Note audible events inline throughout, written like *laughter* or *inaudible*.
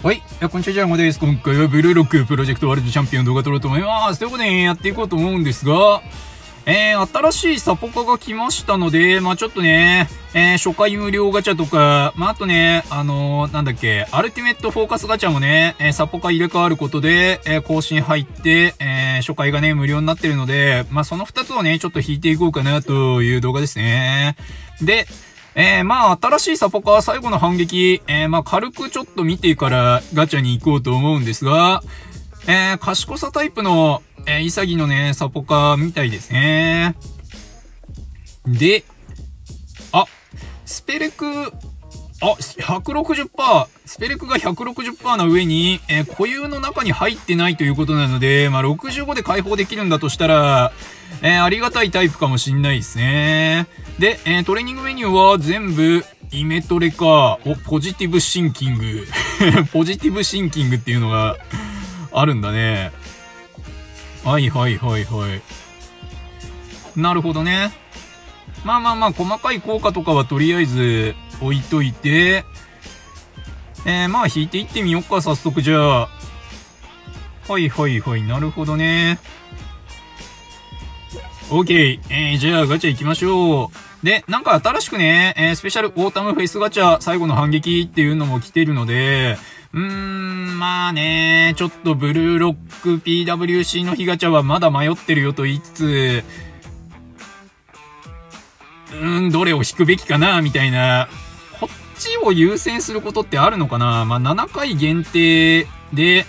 はい。こんにちは、ジャンゴです。今回はブルーロックプロジェクトワールドチャンピオン動画撮ろうと思います。ということで、やっていこうと思うんですが、えー、新しいサポカが来ましたので、まあちょっとね、えー、初回無料ガチャとか、まああとね、あのー、なんだっけ、アルティメットフォーカスガチャもね、えー、サポカ入れ替わることで、えー、更新入って、えー、初回がね、無料になってるので、まあその二つをね、ちょっと引いていこうかなという動画ですね。で、えー、まあ、新しいサポカー最後の反撃、えー、まあ、軽くちょっと見てからガチャに行こうと思うんですが、えー、賢さタイプの、えー、イサギのね、サポカーみたいですね。で、あ、スペルク、あ、160%、スペレクが160%の上に、えー、固有の中に入ってないということなので、まあ、65で解放できるんだとしたら、えー、ありがたいタイプかもしんないですね。で、えー、トレーニングメニューは全部、イメトレか、お、ポジティブシンキング。*laughs* ポジティブシンキングっていうのがあるんだね。はいはいはいはい。なるほどね。まあまあまあ、細かい効果とかはとりあえず置いといて、えー、まあ引いていってみよっか、早速じゃあ。はいはいはい、なるほどね。OK。えー、じゃあガチャ行きましょう。で、なんか新しくね、えー、スペシャルオータムフェスガチャ最後の反撃っていうのも来てるので、うーん、まあね、ちょっとブルーロック PWC の日ガチャはまだ迷ってるよと言いつつ、うーん、どれを引くべきかな、みたいな。ちを優先することってあるのかな？まあ、7回限定で、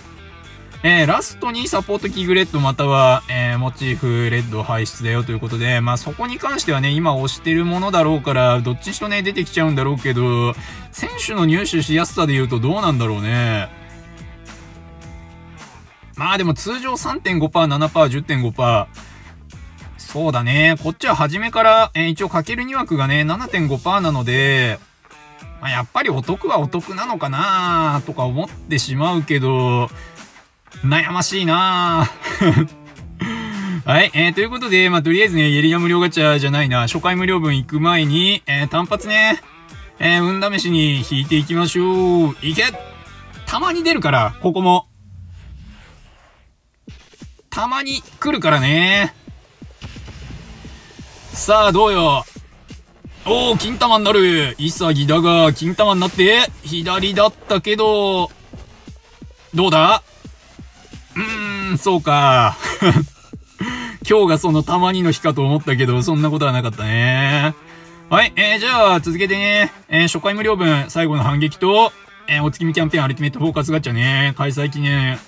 えー、ラストにサポートキグレッドまたは、えー、モチーフレッド排出だよということで、まあそこに関してはね、今押してるものだろうから、どっちにしろね、出てきちゃうんだろうけど、選手の入手しやすさで言うとどうなんだろうね？まあでも通常3.5%、7%、10.5%。そうだね。こっちは初めから、えー、一応かける2枠がね、7.5%なので、まあ、やっぱりお得はお得なのかなとか思ってしまうけど、悩ましいな *laughs* はい、えー、ということで、まあ、とりあえずね、ゲリラ無料ガチャじゃないな、初回無料分行く前に、えー、単発ね、えー、運試しに引いていきましょう。いけたまに出るから、ここも。たまに来るからね。さあ、どうよ。おー、金玉になる。潔だが、金玉になって、左だったけど、どうだ？うーん、そうか。*laughs* 今日がそのたまにの日かと思ったけど、そんなことはなかったね。はい、えー、じゃあ、続けてね、えー、初回無料分、最後の反撃と、えー、お月見キャンペーンアルティメットフォーカスガチャね、開催記念、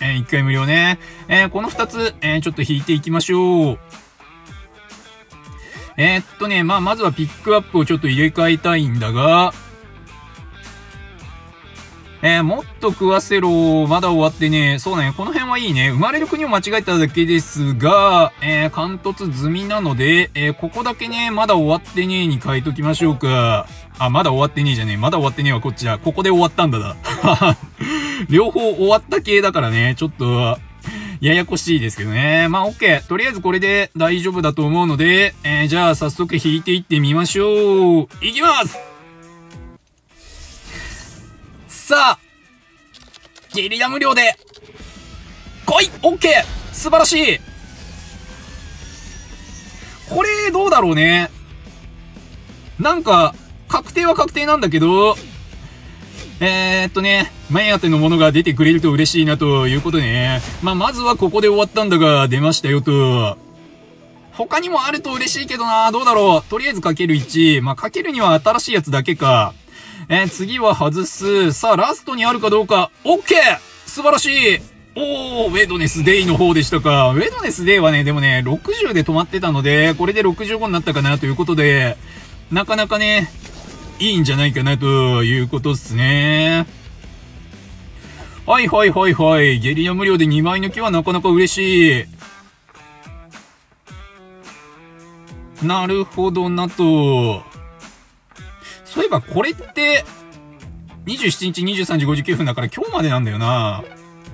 えー、1回無料ね。えー、この2つ、えー、ちょっと引いていきましょう。えー、っとね、まあ、まずはピックアップをちょっと入れ替えたいんだが、えー、もっと食わせろ。まだ終わってね。そうね。この辺はいいね。生まれる国を間違えただけですが、えー、貫突済みなので、えー、ここだけね、まだ終わってねえに変えときましょうか。あ、まだ終わってねえじゃねえ。まだ終わってねえわ、こっちだ。ここで終わったんだだ。*laughs* 両方終わった系だからね。ちょっと、*laughs* ややこしいですけどね。まあ、オッケー。とりあえずこれで大丈夫だと思うので、えー、じゃあ早速引いていってみましょう。いきますさあ、ゲリラ無料で、来いオッケー素晴らしいこれ、どうだろうね。なんか、確定は確定なんだけど、えー、っとね、前当てのものが出てくれると嬉しいなということでね。まあ、まずはここで終わったんだが、出ましたよと。他にもあると嬉しいけどな、どうだろう。とりあえずかける1。まあ、かけるには新しいやつだけか。えー、次は外す。さあ、ラストにあるかどうか。オッケー素晴らしいおー、ウェドネスデイの方でしたか。ウェドネスデイはね、でもね、60で止まってたので、これで65になったかなということで、なかなかね、いいんじゃないかなということっすね。はいはいはいはい。ゲリラ無料で2枚抜きはなかなか嬉しい。なるほどなと。そういえばこれって、27日23時59分だから今日までなんだよな。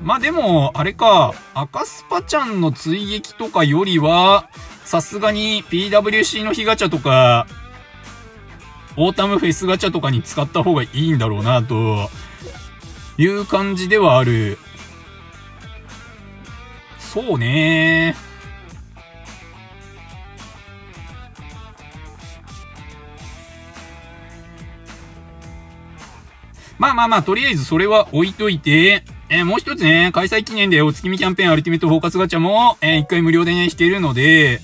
まあでも、あれか、赤スパちゃんの追撃とかよりは、さすがに PWC の日ガチャとか、オータムフェスガチャとかに使った方がいいんだろうなと。いう感じではある。そうねまあまあまあ、とりあえずそれは置いといて、えー、もう一つね、開催記念でお月見キャンペーンアルティメットフォーカスガチャも、えー、一回無料でね、してるので、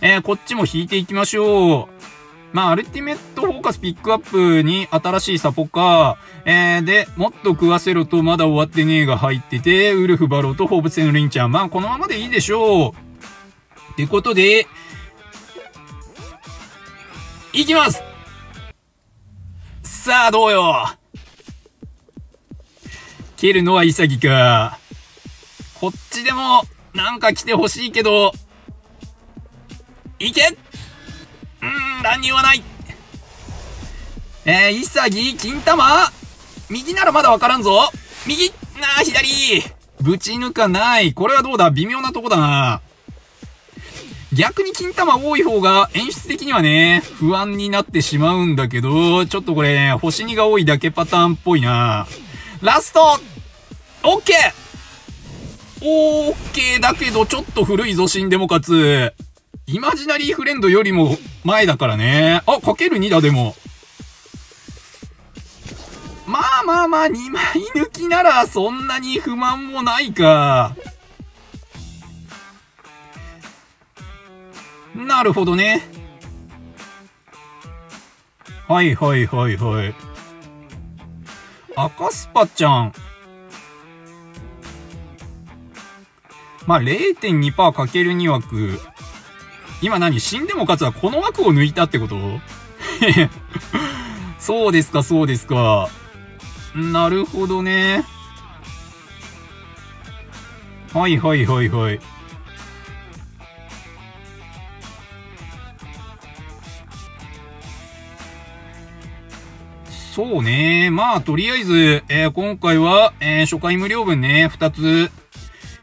えー、こっちも引いていきましょう。まあ、アルティメットフォーカスピックアップに新しいサポカー、えー、で、もっと食わせろとまだ終わってねえが入ってて、ウルフバローと放物線のリンちゃん。まあ、このままでいいでしょう。ってことで、いきますさあ、どうよ蹴るのは潔か。こっちでも、なんか来てほしいけど、いけ、乱入はない。えー、イサギ、金玉？右ならまだわからんぞ。右なあ、左ぶち抜かない。これはどうだ？微妙なとこだな。逆に金玉多い方が演出的にはね、不安になってしまうんだけど、ちょっとこれ、星2が多いだけパターンっぽいな。ラストオッケーオッケーだけど、ちょっと古いぞ、死んでも勝つ。イマジナリーフレンドよりも前だからね。あ、かける2だ、でも。まあまあまあ、2枚抜きならそんなに不満もないか。なるほどね。はいはいはいはい。赤スパちゃん。まあ、0.2%かける2枠。今何？死んでも勝つはこの枠を抜いたってこと？*laughs* そうですか、そうですか。なるほどね。はいはいはいはい。そうね。まあ、とりあえず、えー、今回は、えー、初回無料分ね、2つ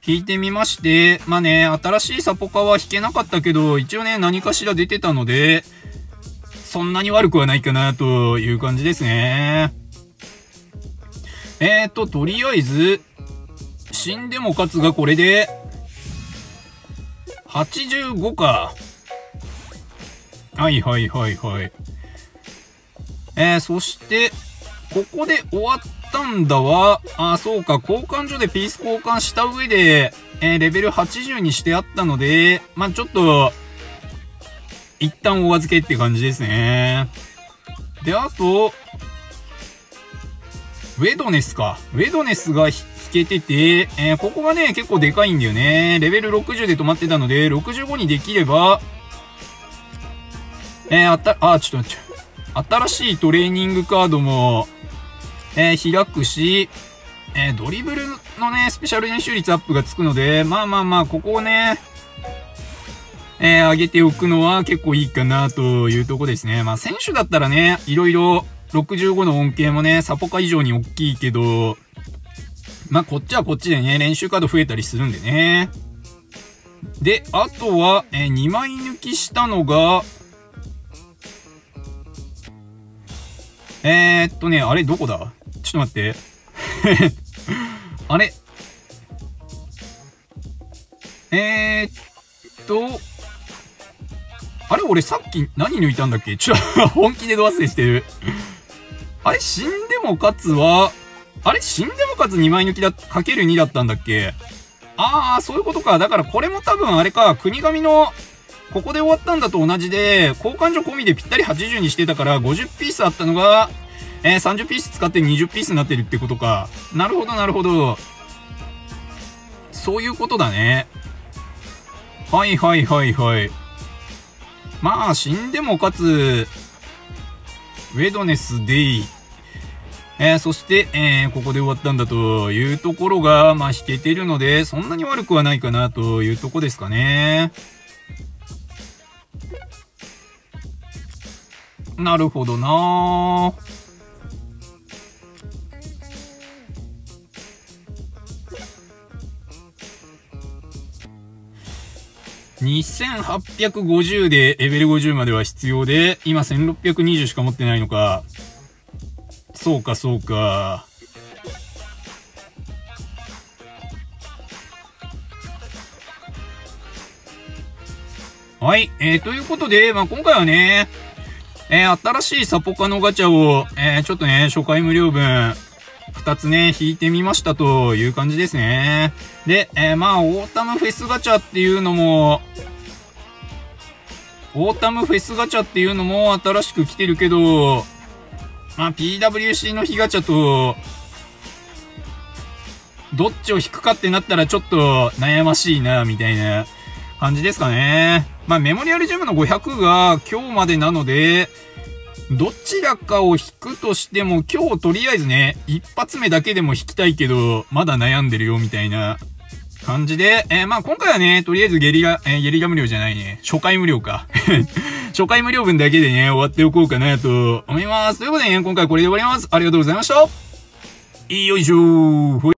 引いてみまして、まあね、新しいサポカは引けなかったけど、一応ね、何かしら出てたので、そんなに悪くはないかなという感じですね。えーと、とりあえず、死んでも勝つがこれで、85か。はいはいはいはい。えー、そして、ここで終わったんだわ。あ、そうか、交換所でピース交換した上で、えー、レベル80にしてあったので、まあ、ちょっと、一旦お預けって感じですね。で、あと、ウェドネスか。ウェドネスが引けてて、えー、ここがね、結構でかいんだよね。レベル60で止まってたので、65にできれば、えー、あった、あ、ちょっと待って。新しいトレーニングカードも、えー、開くし、えー、ドリブルのね、スペシャル練習率アップがつくので、まあまあまあ、ここをね、えー、上げておくのは結構いいかなというとこですね。まあ選手だったらね、いろいろ65の恩恵もね、サポカ以上に大きいけど、まあこっちはこっちでね、練習カード増えたりするんでね。で、あとは、えー、2枚抜きしたのが、えー、っとね、あれどこだ？ちょっと待って。*laughs* あれ？えー、っと、あれ？俺さっき何抜いたんだっけ？ちょ *laughs* 本気でド忘れしてる。あれ？死んでも勝つは、あれ？死んでも勝つ2枚抜きだ、かける2だったんだっけ？ああ、そういうことか。だからこれも多分あれか、国神の、ここで終わったんだと同じで、交換所込みでぴったり80にしてたから、50ピースあったのが、えー、30ピース使って20ピースになってるってことか。なるほど、なるほど。そういうことだね。はいはいはいはい。まあ、死んでもかつ、ウェドネスデイ。えー、そして、えー、ここで終わったんだというところが、まあ、引けてるので、そんなに悪くはないかなというとこですかね。なるほどなぁ。2850でレベル50までは必要で、今1620しか持ってないのか。そうか、そうか。はい。えー、ということで、まあ、今回はね、えー、新しいサポカのガチャを、えー、ちょっとね、初回無料分、二つね、引いてみましたという感じですね。で、えー、まあ、オータムフェスガチャっていうのも、オータムフェスガチャっていうのも新しく来てるけど、まあ、PWC の日ガチャと、どっちを引くかってなったらちょっと悩ましいな、みたいな感じですかね。まあ、メモリアルジムの500が今日までなので、どちらかを引くとしても、今日とりあえずね、一発目だけでも引きたいけど、まだ悩んでるよ、みたいな感じで、えー、まあ今回はね、とりあえずゲリラ、えー、ゲリラ無料じゃないね。初回無料か。*laughs* 初回無料分だけでね、終わっておこうかなと思います。ということでね、今回これで終わります。ありがとうございました。よいしょー。